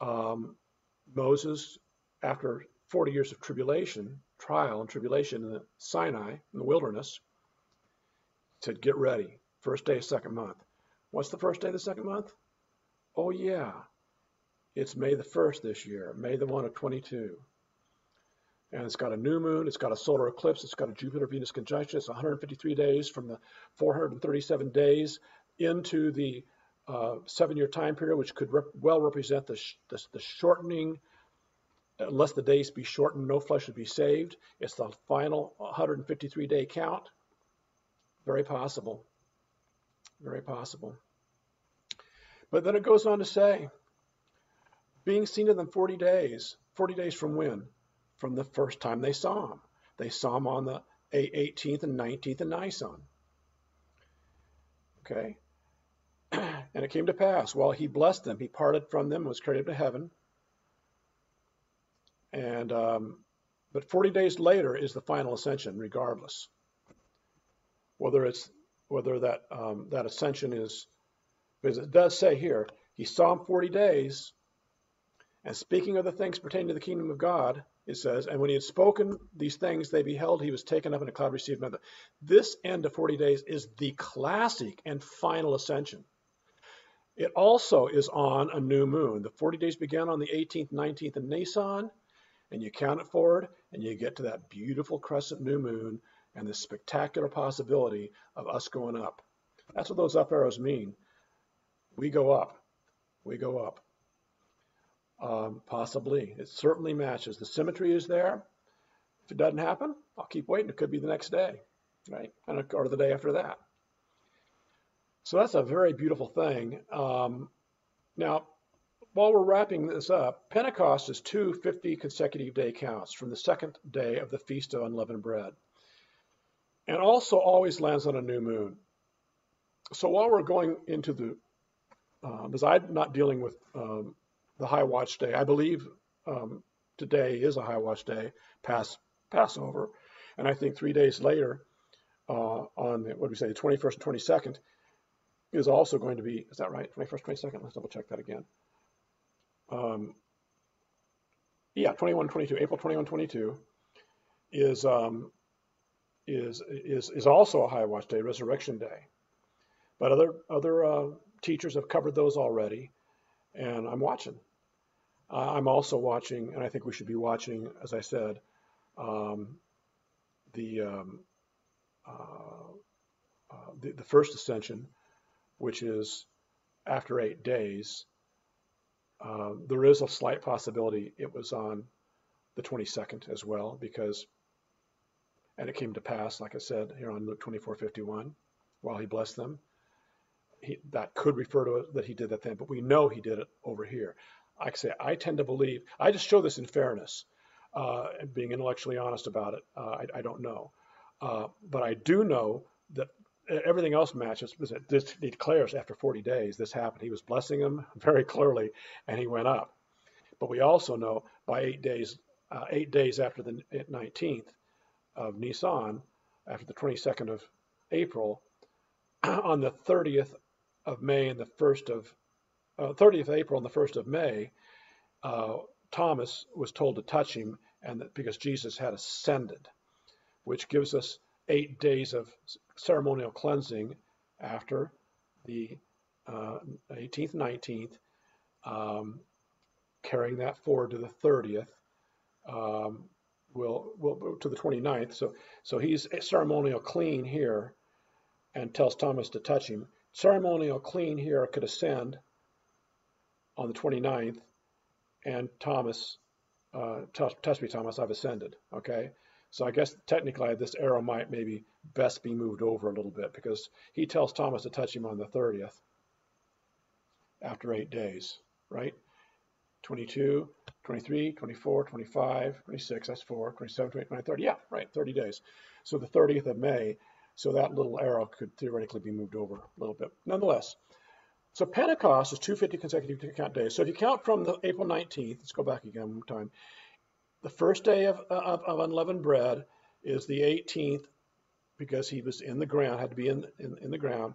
Um, Moses, after 40 years of tribulation, trial and tribulation in the Sinai, in the wilderness, said, Get ready. First day, second month. What's the first day of the second month? Oh, yeah. It's May the 1st this year, May the 1 of 22 and it's got a new moon, it's got a solar eclipse, it's got a Jupiter-Venus conjunction. It's 153 days from the 437 days into the uh, seven-year time period, which could rep well represent the, sh the, the, shortening, unless the days be shortened, no flesh would be saved. It's the final 153-day count. Very possible. Very possible. But then it goes on to say, being seen in them 40 days. 40 days from when? from the first time they saw him. They saw him on the 18th and 19th of Nisan. Okay. And it came to pass, while he blessed them, he parted from them, and was carried up to heaven. And um, but 40 days later is the final ascension, regardless. Whether it's whether that um, that ascension is, because it does say here, he saw him 40 days, and speaking of the things pertaining to the kingdom of God, it says, and when he had spoken these things, they beheld he was taken up in a cloud, received another. This end of 40 days is the classic and final ascension. It also is on a new moon. The 40 days began on the 18th, 19th of Nisan, and you count it forward, and you get to that beautiful crescent new moon and the spectacular possibility of us going up. That's what those up arrows mean. We go up. We go up. Um, possibly. It certainly matches. The symmetry is there. If it doesn't happen, I'll keep waiting. It could be the next day, right? And, or the day after that. So that's a very beautiful thing. Um, now, while we're wrapping this up, Pentecost is two 50 consecutive day counts from the second day of the Feast of Unleavened Bread. And also always lands on a new moon. So while we're going into the, uh, because I'm not dealing with um, the high watch day. I believe um, today is a high watch day, pass, Passover. And I think three days later, uh, on the, what do we say, the 21st and 22nd, is also going to be, is that right? 21st, 22nd? Let's double check that again. Um, yeah, 21, 22, April 21, 22 is, um, is, is, is also a high watch day, resurrection day. But other, other uh, teachers have covered those already and I'm watching. Uh, I'm also watching, and I think we should be watching, as I said, um, the, um, uh, uh, the, the first ascension, which is after eight days. Uh, there is a slight possibility it was on the 22nd as well, because, and it came to pass, like I said here on Luke 24:51, while he blessed them he, that could refer to it that he did that then, but we know he did it over here. I say, I tend to believe, I just show this in fairness, uh, and being intellectually honest about it. Uh, I, I, don't know. Uh, but I do know that everything else matches. This, he declares after 40 days this happened. He was blessing them very clearly, and he went up. But we also know by eight days, uh, eight days after the 19th of Nisan, after the 22nd of April, on the 30th of May and the 1st of uh, 30th of April and the 1st of May, uh, Thomas was told to touch him, and that because Jesus had ascended, which gives us eight days of ceremonial cleansing after the uh, 18th, 19th, um, carrying that forward to the 30th, um, will will to the 29th. So so he's ceremonial clean here, and tells Thomas to touch him ceremonial clean here could ascend on the 29th, and Thomas, uh, touch me, Thomas, I've ascended. Okay, so I guess technically this arrow might maybe best be moved over a little bit because he tells Thomas to touch him on the 30th after eight days, right? 22, 23, 24, 25, 26, that's 4, 27, 28, 29, 30. Yeah, right, 30 days. So the 30th of May, so that little arrow could theoretically be moved over a little bit. Nonetheless, so Pentecost is 250 consecutive count days. So if you count from the April 19th, let's go back again one more time. The first day of, of, of unleavened bread is the 18th because he was in the ground, had to be in, in, in the ground.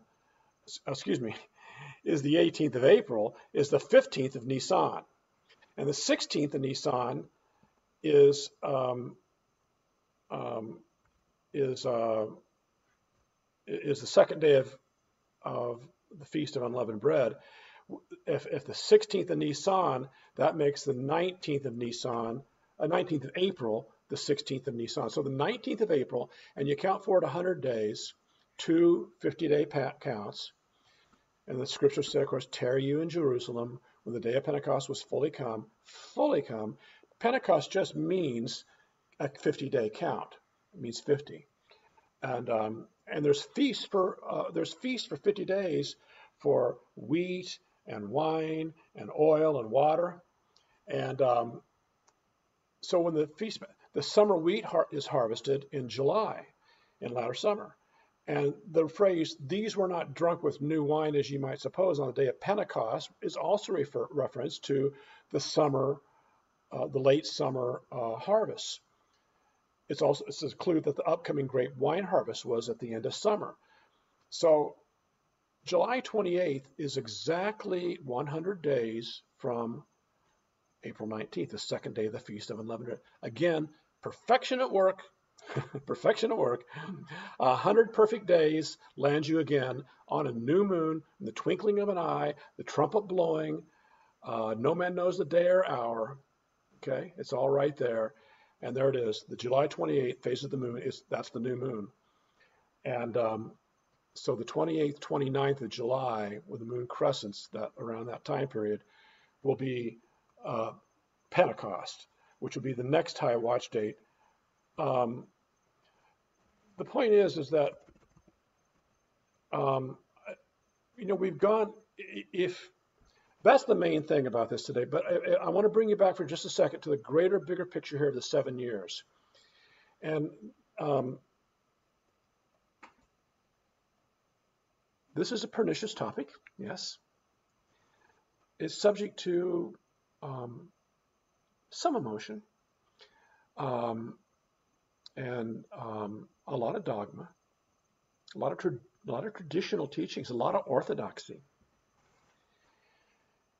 Excuse me, is the 18th of April, is the 15th of Nisan. And the 16th of Nisan is um, um, is uh, is the second day of of the feast of unleavened bread. If, if the 16th of Nisan, that makes the 19th of Nisan, uh, 19th of April, the 16th of Nisan. So the 19th of April, and you count forward 100 days, two 50-day counts. And the scripture said, of course, tarry you in Jerusalem when the day of Pentecost was fully come, fully come. Pentecost just means a 50-day count. It means 50. And um, and there's feasts for uh, there's feasts for 50 days for wheat and wine and oil and water. And um, so when the feast, the summer wheat har- is harvested in July, in latter summer. And the phrase, these were not drunk with new wine as you might suppose on the day of Pentecost, is also refer- reference to the summer, uh, the late summer uh, harvest. It's also it's a clue that the upcoming grape wine harvest was at the end of summer. So July 28th is exactly 100 days from April 19th, the second day of the Feast of Unleavened. Again, perfection at work, perfection at work. A hundred perfect days land you again on a new moon, in the twinkling of an eye, the trumpet blowing. Uh, no man knows the day or hour. Okay, it's all right there. And there it is. The July 28th phase of the moon is that's the new moon. And um, so the 28th, 29th of July, with the moon crescents that around that time period, will be uh, Pentecost, which will be the next high watch date. Um, the point is, is that um, you know we've gone if that's the main thing about this today. But I, I want to bring you back for just a second to the greater, bigger picture here of the seven years. And um, this is a pernicious topic, yes. It's subject to um, some emotion um, and um, a lot of dogma, a lot of, a lot of traditional teachings, a lot of orthodoxy.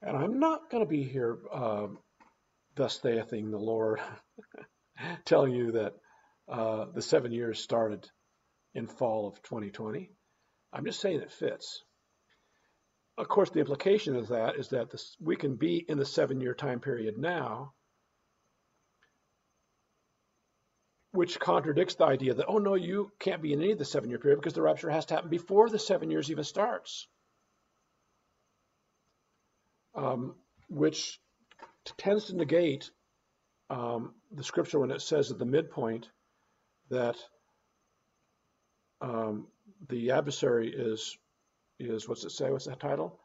And I'm not going to be here, uh, thus saith the Lord, telling you that uh, the seven years started in fall of 2020. I'm just saying it fits. Of course, the implication of that is that this, we can be in the seven year time period now, which contradicts the idea that, oh no, you can't be in any of the seven year period because the rapture has to happen before the seven years even starts. Um, which tends to negate um, the scripture when it says at the midpoint that um, the adversary is is what's it say? What's that title?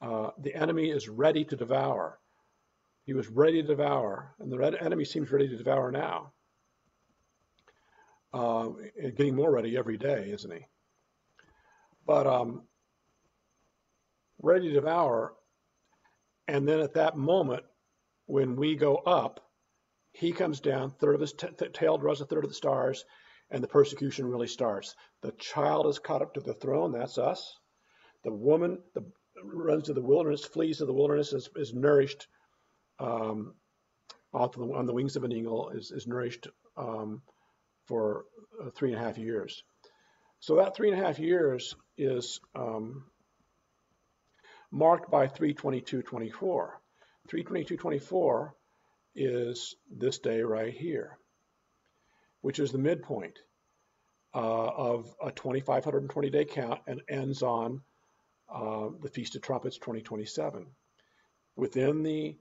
Uh, the enemy is ready to devour. He was ready to devour, and the enemy seems ready to devour now. Uh, getting more ready every day, isn't he? But um, ready to devour and then at that moment, when we go up, he comes down, third of his tail draws a third of the stars, and the persecution really starts. The child is caught up to the throne, that's us. The woman the, runs to the wilderness, flees to the wilderness, is, is nourished um, the, on the wings of an eagle, is, is nourished um, for uh, three and a half years. So that three and a half years is um, marked by 322.24. 322.24 is this day right here, which is the midpoint uh, of a 2,520 day count and ends on uh, the Feast of Trumpets 2027. Within the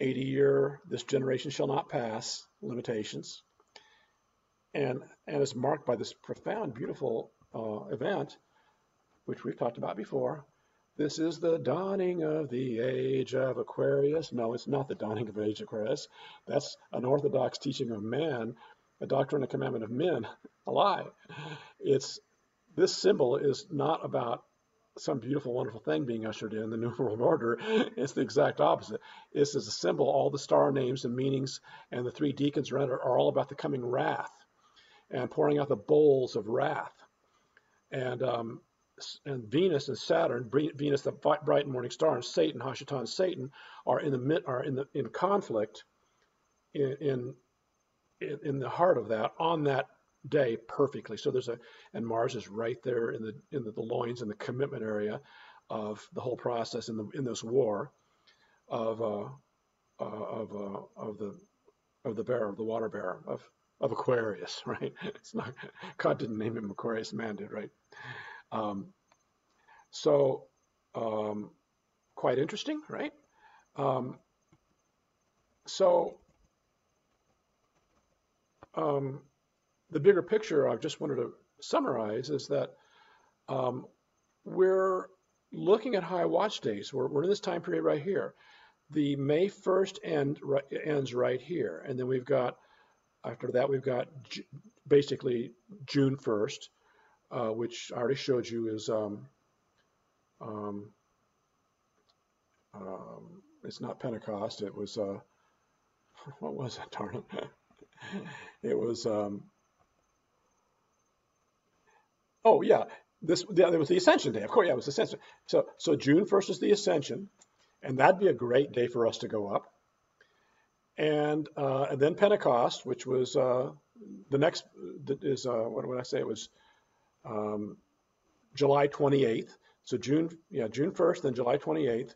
80 year, this generation shall not pass limitations, and, and is marked by this profound, beautiful uh, event, which we've talked about before, this is the dawning of the age of Aquarius. No, it's not the dawning of age of Aquarius. That's an orthodox teaching of man, a doctrine and commandment of men, a lie. It's this symbol is not about some beautiful, wonderful thing being ushered in, the New World Order. It's the exact opposite. This is a symbol. All the star names and meanings and the three decans are all about the coming wrath and pouring out the bowls of wrath. And um, and Venus and Saturn, Venus the bright morning star, and Satan, Hashatan, Satan, are in the are in the in conflict in in in the heart of that on that day perfectly. So there's a, and Mars is right there in the in the, the loins and the commitment area of the whole process in the in this war of uh, uh, of uh, of the of the bearer, of the water bearer of of Aquarius, right? It's not God didn't name him Aquarius, man did, right? Um, so um, quite interesting, right? Um, so um, the bigger picture I just wanted to summarize is that um, we're looking at high watch days. We're, we're in this time period right here. The May 1st end right, ends right here. And then we've got, after that, we've got basically June 1st, uh, which I already showed you is, um, um, um, it's not Pentecost. It was, uh, what was it, darn it? it was, um, Oh yeah, this there was the Ascension Day. Of course, yeah, it was Ascension. So so June first is the Ascension, and that'd be a great day for us to go up. And uh, and then Pentecost, which was uh, the next is uh, what would I say? It was um, July 28th. So June yeah June 1st, then July 28th,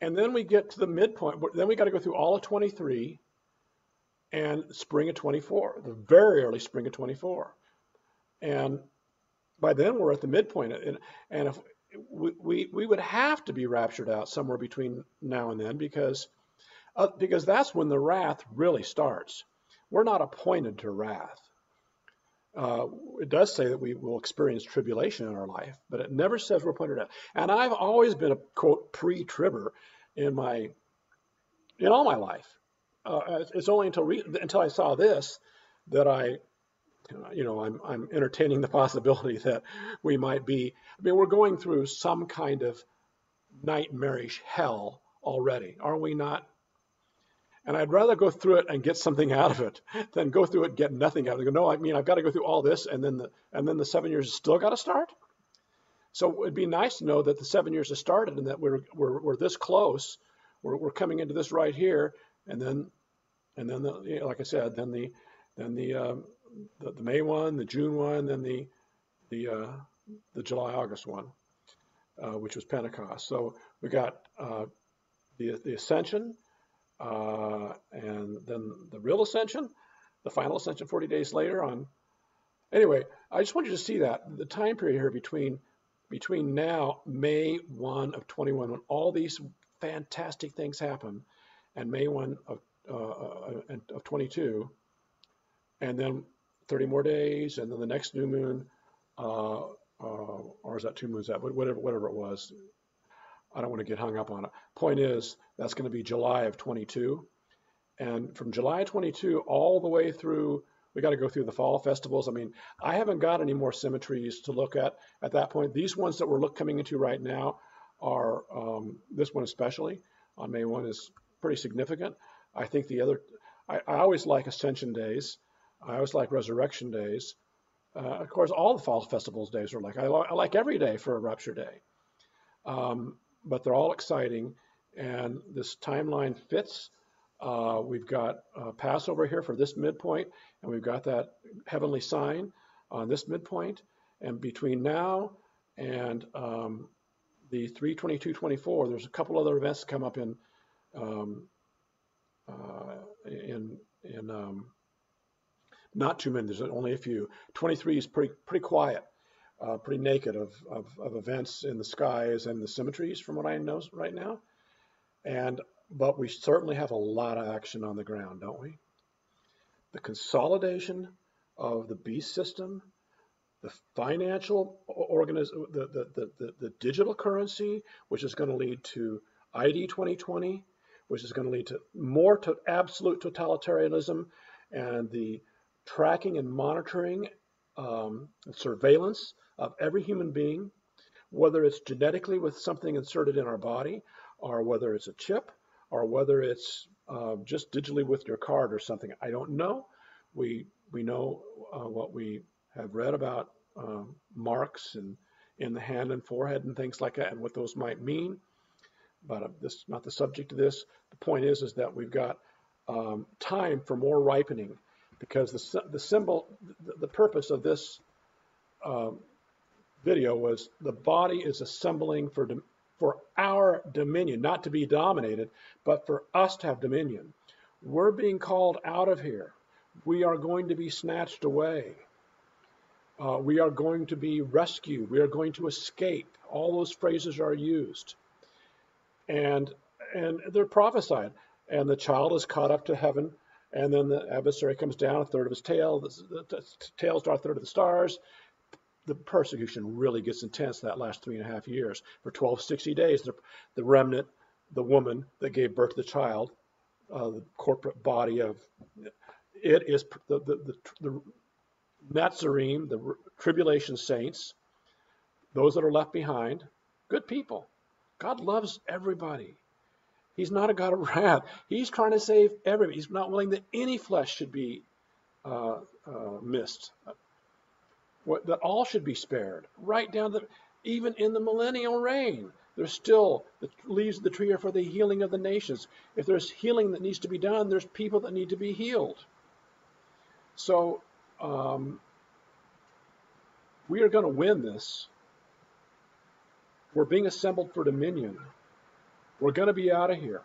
and then we get to the midpoint. Then we got to go through all of 23 and spring of 24, the very early spring of 24. And by then we're at the midpoint, and, and if we, we, we would have to be raptured out somewhere between now and then because uh, because that's when the wrath really starts. We're not appointed to wrath. Uh, it does say that we will experience tribulation in our life, but it never says we're appointed to. And I've always been a quote pre-tribber in my in all my life. Uh, it's only until re- until I saw this that I you know, I'm, I'm entertaining the possibility that we might be, I mean, we're going through some kind of nightmarish hell already, are we not? And I'd rather go through it and get something out of it than go through it and get nothing out of it. No, I mean, I've got to go through all this and then the, and then the seven years still got to start. So it'd be nice to know that the seven years has started and that we're, we're, we're this close. We're, we're coming into this right here. And then, and then the, you know, like I said, then the, then the, um, the, the May one, the June one, then the the uh, the July August one, uh, which was Pentecost. So we got uh, the the Ascension, uh, and then the real Ascension, the final Ascension 40 days later. On anyway, I just want you to see that the time period here between between now May 1 of 21, when all these fantastic things happen, and May 1 of uh, uh, of 22, and then 30 more days, and then the next new moon, uh, uh, or is that two moons out? But Whatever, whatever it was. I don't want to get hung up on it. Point is, that's going to be July of 22. And from July 22 all the way through, we got to go through the fall festivals. I mean, I haven't got any more symmetries to look at at that point. These ones that we're look, coming into right now are, um, this one especially, on May 1 is pretty significant. I think the other, I, I always like Ascension days. I always like Resurrection Days. Uh, of course, all the fall festivals days are like I, I like every day for a Rapture Day, um, but they're all exciting, and this timeline fits. Uh, we've got uh, Passover here for this midpoint, and we've got that heavenly sign on this midpoint. And between now and um, the 322-24, there's a couple other events come up in um, uh, in in um, not too many. There's only a few. 23 is pretty pretty quiet, uh, pretty naked of, of, of events in the skies and the symmetries, from what I know right now. And but we certainly have a lot of action on the ground, don't we? The consolidation of the beast system, the financial organiz- the, the, the, the, the digital currency, which is going to lead to ID 2020, which is going to lead to more to absolute totalitarianism and the tracking and monitoring um, and surveillance of every human being, whether it's genetically with something inserted in our body, or whether it's a chip, or whether it's uh, just digitally with your card or something. I don't know. We we know uh, what we have read about um, marks and in the hand and forehead and things like that, and what those might mean. But uh, this is not the subject of this. The point is, is that we've got um, time for more ripening, because the the symbol, the, the purpose of this um, video was the body is assembling for for our dominion, not to be dominated, but for us to have dominion. We're being called out of here. We are going to be snatched away. Uh, we are going to be rescued. We are going to escape. All those phrases are used. And, and they're prophesied. And the child is caught up to heaven. And then the adversary comes down, a third of his tail, the, the, tails are a third of the stars. The persecution really gets intense that last three and a half years. For 12, 60 days, the, the remnant, the woman that gave birth to the child, uh, the corporate body of it is the, the, the, the Nazarene, the tribulation saints, those that are left behind, good people. God loves everybody. He's not a God of wrath. He's trying to save everybody. He's not willing that any flesh should be uh, uh, missed. What, that all should be spared. Right down to even in the millennial reign, there's still the leaves of the tree are for the healing of the nations. If there's healing that needs to be done, there's people that need to be healed. So um, we are going to win this. We're being assembled for dominion. We're going to be out of here.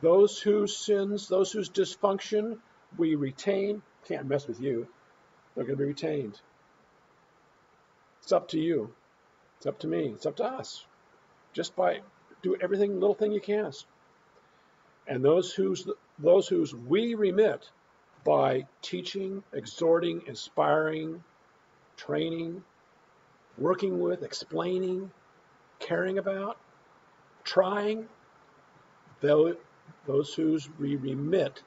Those whose sins, those whose dysfunction we retain, can't mess with you. They're going to be retained. It's up to you. It's up to me. It's up to us. Just by do everything, little thing you can. And those whose those whose we remit by teaching, exhorting, inspiring, training, working with, explaining, caring about, trying, those whose we remit,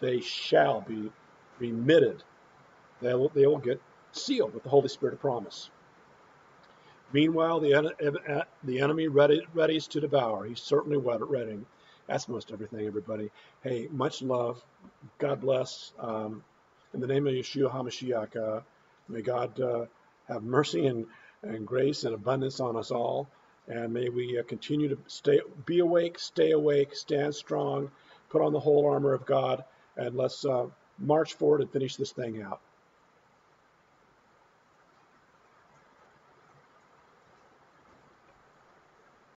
they shall be remitted. They will, they will get sealed with the Holy Spirit of promise. Meanwhile, the, the enemy ready, readies to devour. He's certainly ready. That's most everything, everybody. Hey, much love. God bless. Um, in the name of Yeshua HaMashiach, uh, may God uh, have mercy and, and grace and abundance on us all. And may we uh, continue to stay, be awake, stay awake, stand strong, put on the whole armor of God, and let's uh, march forward and finish this thing out.